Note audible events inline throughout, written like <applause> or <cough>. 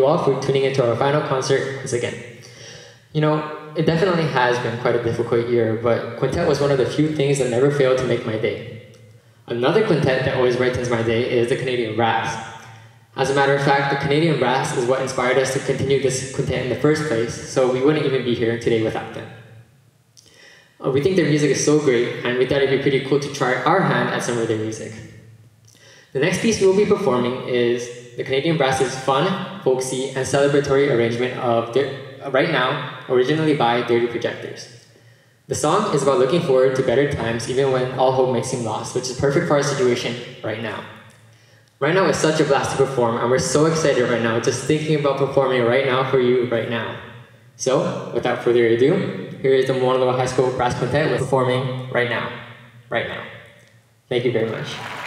you all for tuning into our final concert once again. You know, it definitely has been quite a difficult year, but quintet was one of the few things that never failed to make my day. Another quintet that always brightens my day is the Canadian Brass. As a matter of fact, the Canadian Brass is what inspired us to continue this quintet in the first place, so we wouldn't even be here today without them. Uh, we think their music is so great, and we thought it'd be pretty cool to try our hand at some of their music. The next piece we will be performing is the Canadian Brass's fun, folksy, and celebratory arrangement of Right Now, originally by Dirty Projectors. The song is about looking forward to better times even when all hope may seem lost, which is perfect for our situation right now. Right now is such a blast to perform, and we're so excited right now just thinking about performing right now for you right now. So, without further ado, here is the Moanalua High School Brass Quintet performing right now. Right now. Thank you very much.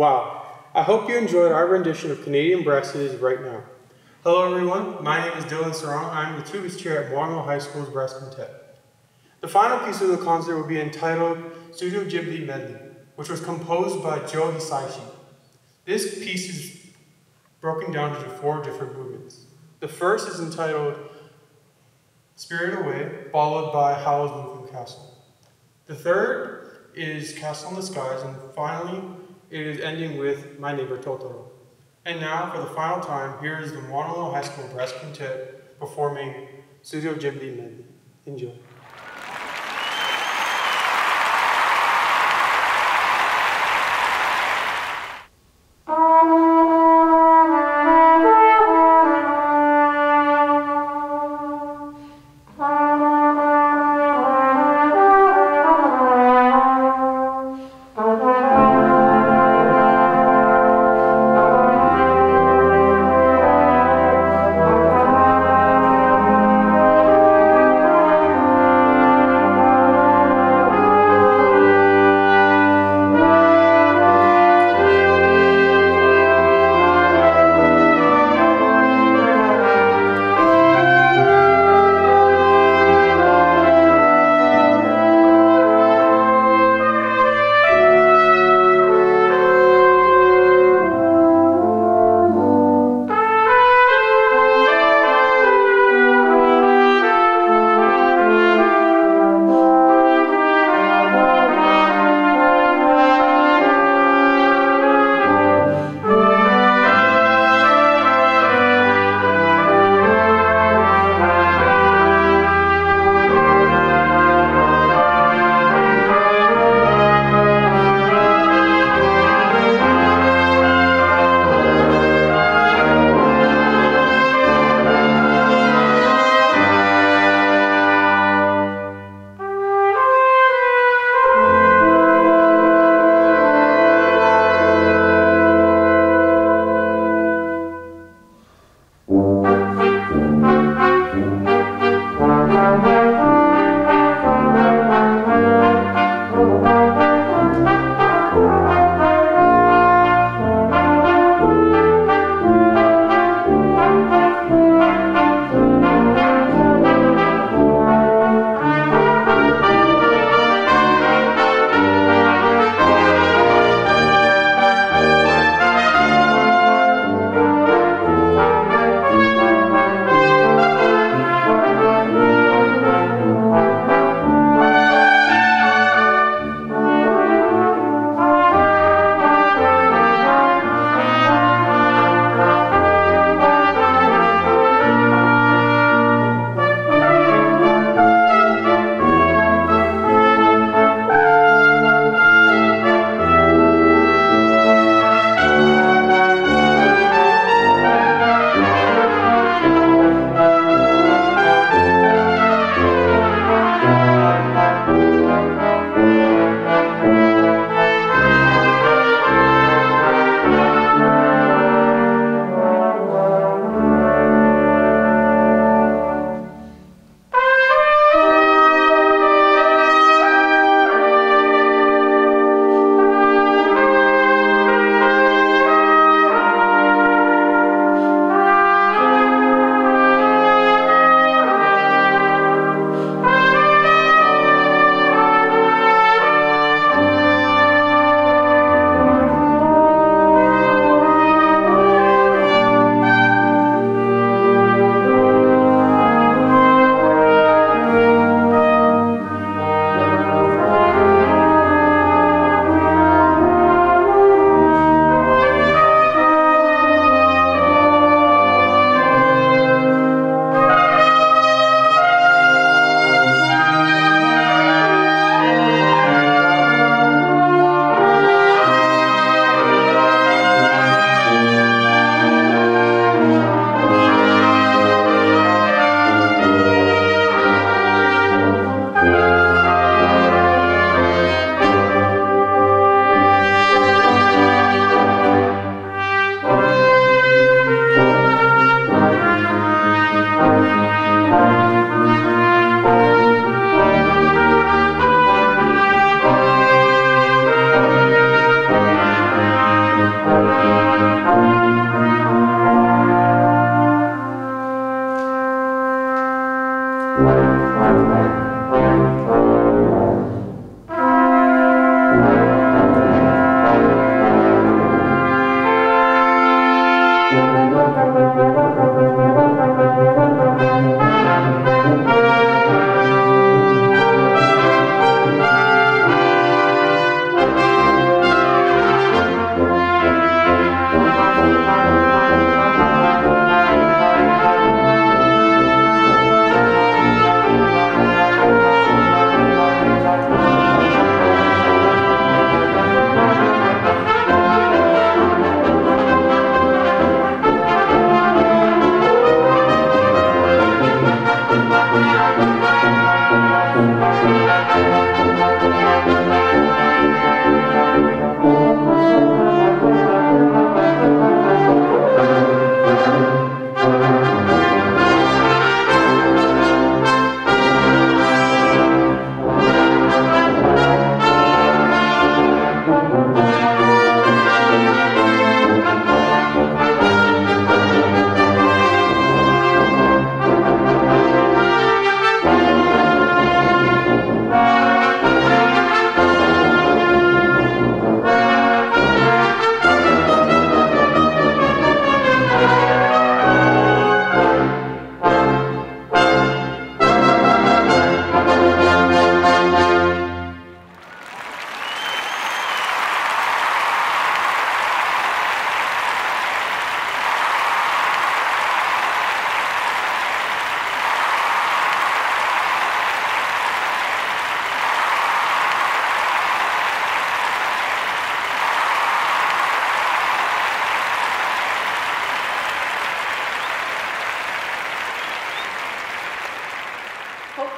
Wow, I hope you enjoyed our rendition of Canadian Brasses right now. Hello everyone, my name is Dylan Sarong. I'm the tuba chair at Moanalua High School's Brass Quintet. The final piece of the concert will be entitled Studio Ghibli Medley, which was composed by Joe Hisaishi. This piece is broken down into four different movements. The first is entitled Spirit Away, followed by Howl's Moving Castle. The third is Castle in the Skies, and finally, it is ending with My Neighbor Totoro. And now, for the final time, here is the Moanalua High School Brass Quintet performing Studio Ghibli Medley. Enjoy.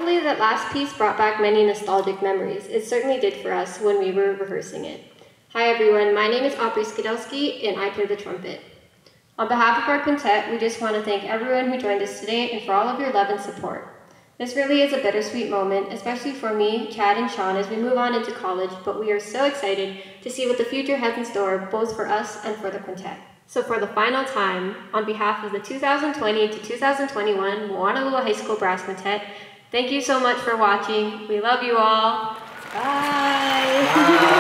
That last piece brought back many nostalgic memories. It certainly did for us when we were rehearsing it. Hi, everyone. My name is Aubrey Skidelsky, and I play the trumpet. On behalf of our quintet, we just want to thank everyone who joined us today and for all of your love and support. This really is a bittersweet moment, especially for me, Chad, and Sean as we move on into college, but we are so excited to see what the future has in store, both for us and for the quintet. So for the final time, on behalf of the 2020 to 2021 Moanalua High School Brass Quintet, thank you so much for watching. We love you all. Bye. Bye. <laughs>